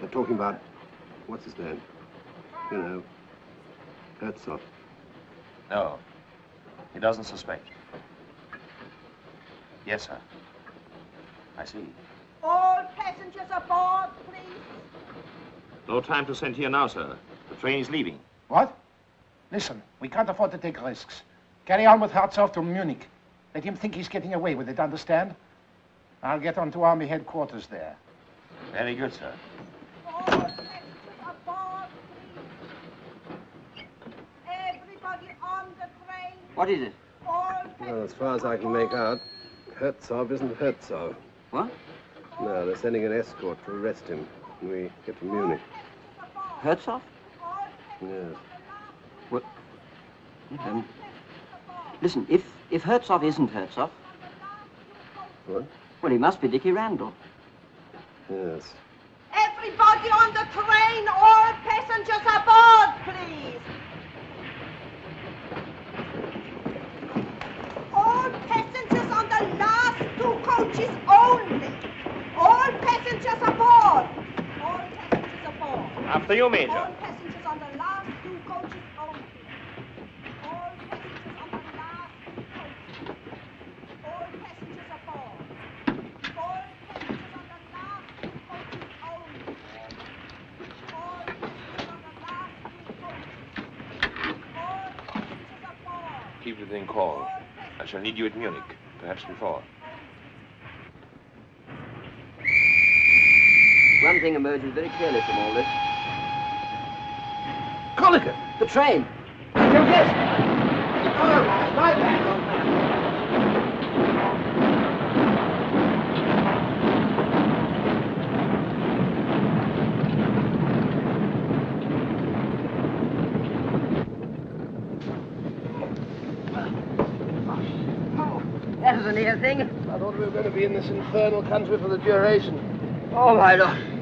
They're talking about, what's his name? You know, Herzog. No. He doesn't suspect. Yes, sir. I see. All passengers aboard, please. No time to send here now, sir. The train is leaving. What? Listen, we can't afford to take risks. Carry on with Herzog to Munich. Let him think he's getting away with it, understand? I'll get on to Army headquarters there. Very good, sir. What is it? Well, as far as I can make out, Herzog isn't Herzog. What? No, they're sending an escort to arrest him when we get to Munich. Herzog? Yes. What? Um, listen, if, if Herzog isn't Herzog, What? well, he must be Dickie Randall. Yes. Everybody on the train. All passengers aboard, please. All passengers on the last two coaches only. All passengers aboard. All passengers aboard. After you, Major. All passengers on the last two coaches only. All passengers on the last two coaches. All passengers aboard. All passengers on the last two coaches only. All passengers on the last two coaches. All passengers aboard. Keep it in call. I shall need you at Munich, perhaps before. One thing emerges very clearly from all this. Caldicott! The train! You guessed it! Oh, my bad. That was a near thing. I thought we were going to be in this infernal country for the duration. Oh, my Lord.